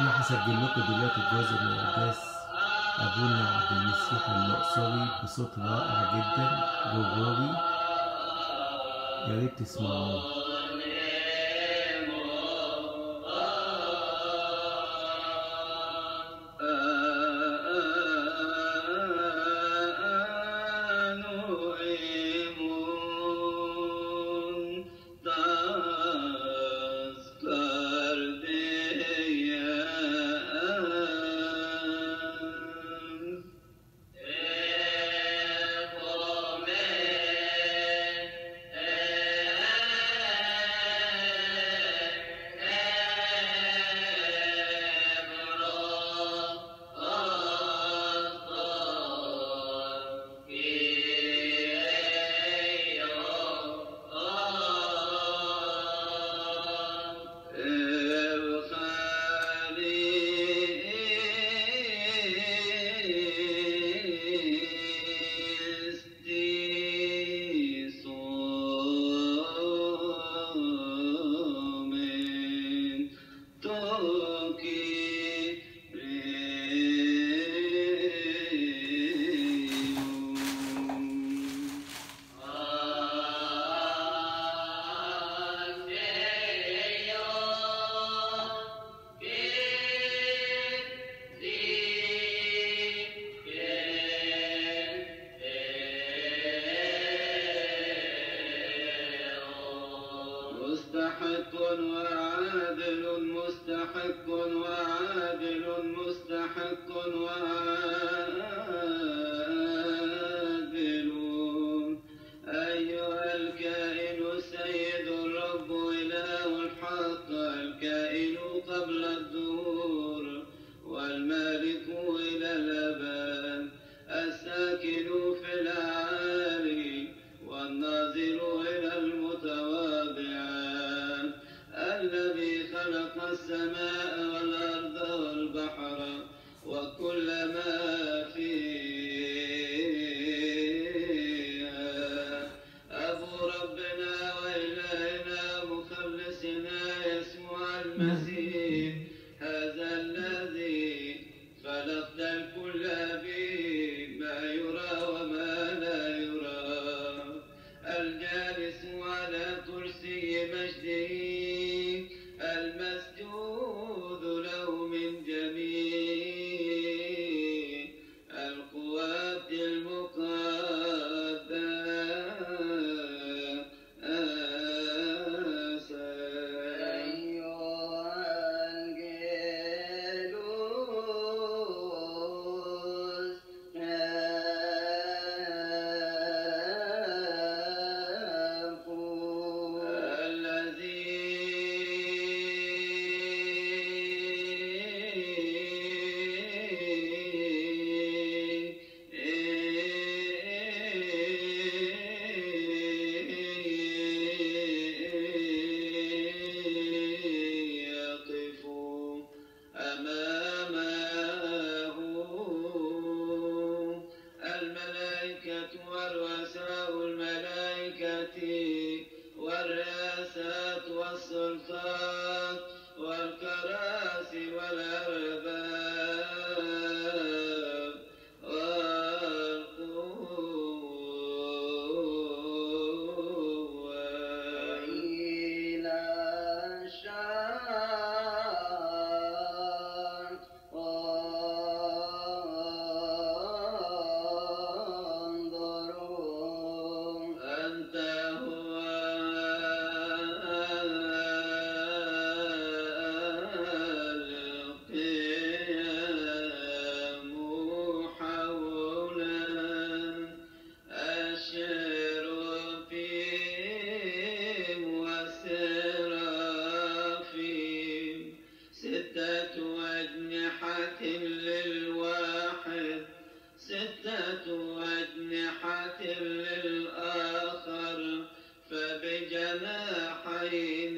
أنا هسجل لكم دلوقتي الجواز ابن قداس أبونا عبد المسيح المقصوي بصوت رائع جدا جوجوري يا ريت تسمعوه. ما حرم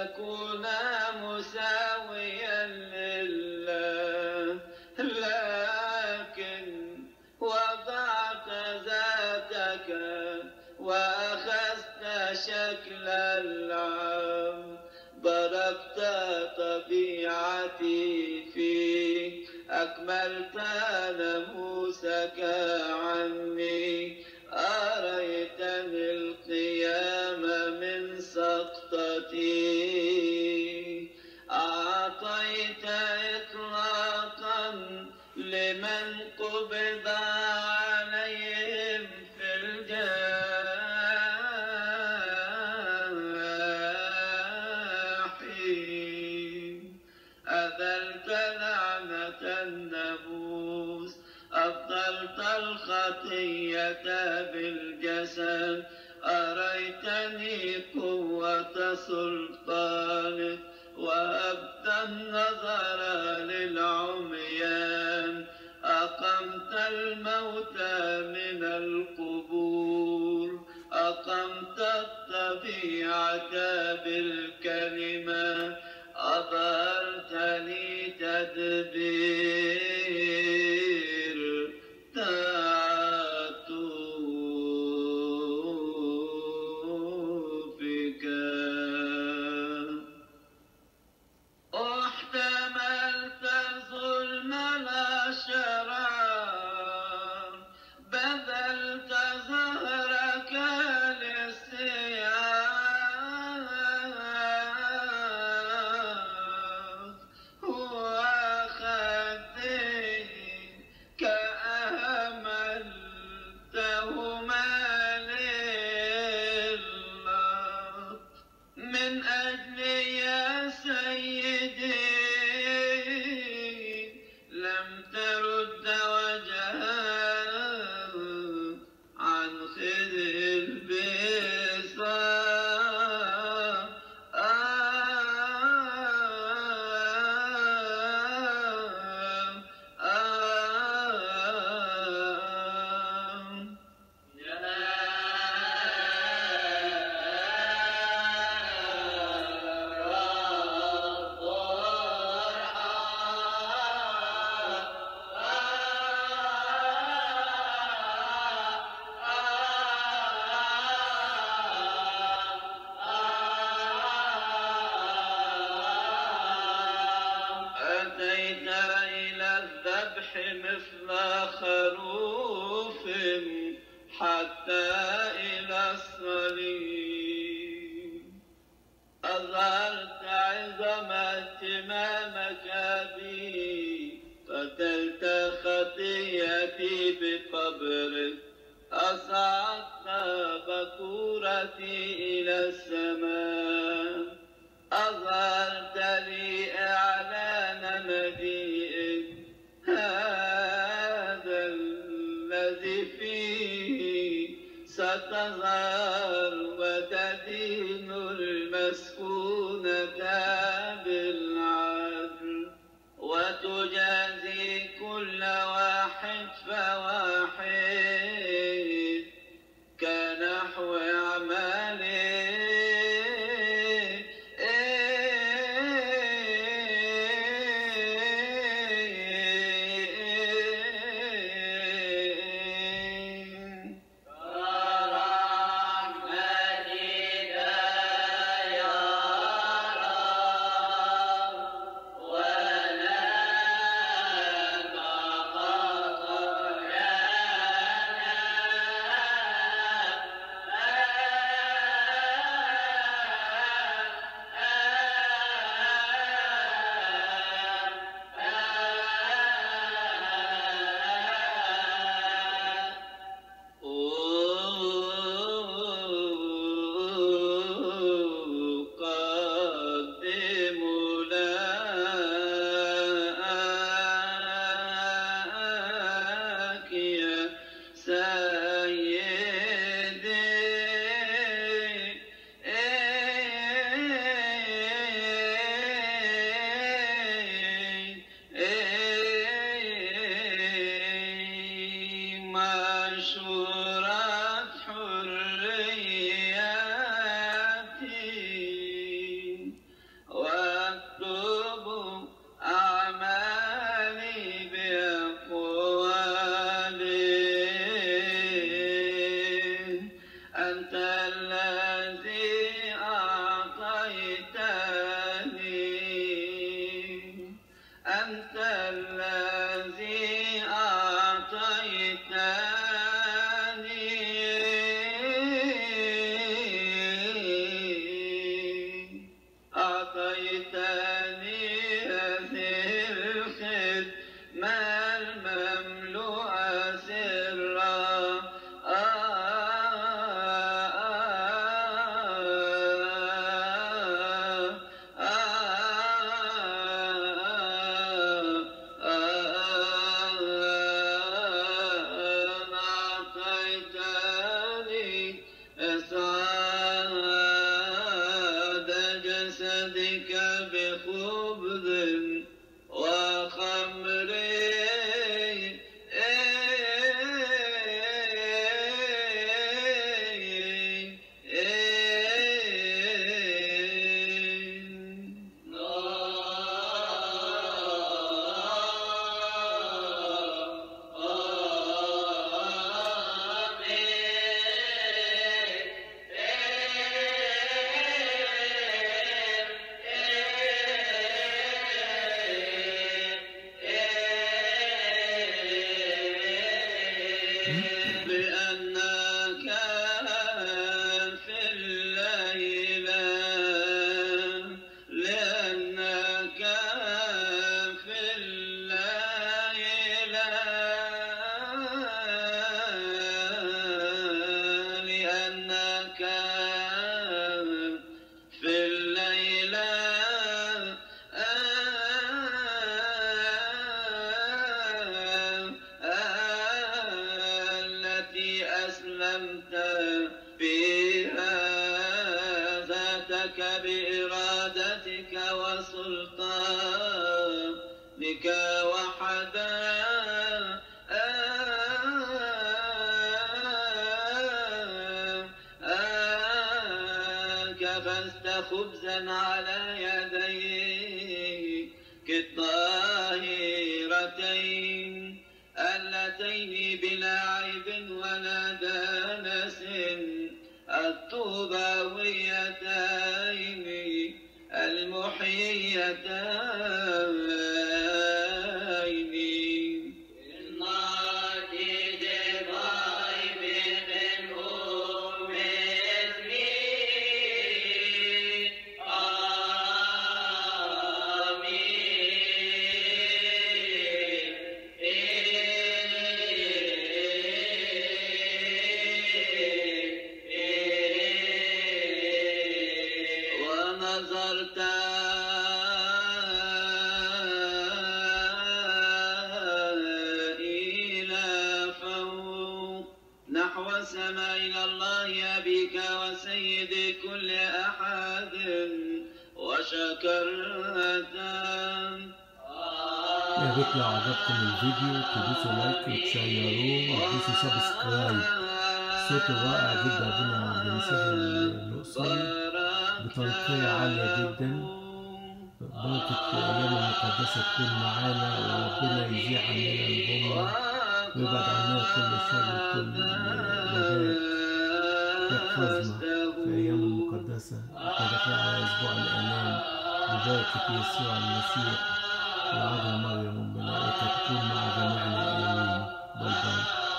فكنا مساويا لله لكن وضعت ذاتك وأخذت شكل العام ضربت طبيعتي في أكملت ناموسك عني. قبض عليهم في الجحيم أذلت لعنة النبوس أبطلت الخطية بالجسد. أريتني قوة سلطان صبر أصعدت بكورتي إلى السماء. يأتيه بلا عيب ولا دانس. الطوباويتين المحييتان وقسم إلى الله أبيك وسيد كل أحد وشكرته يا ريت لو عجبكم الفيديو تدوسوا like وتشيروه وتدوسوا subscribe صوته رائع جدا عبد المسيح الاقصري بتنقية عالية جدا بركة الأيام المقدسة تكون معانا وربنا يزيح عننا الغمة ويبعد عننا كل شر وكل وباء يحفظنا في الأيام المقدسة داخلين على أسبوع الآلام ببركة يسوع المسيح وعدها مريم الملائكة تكون مع جميعنا آمين باي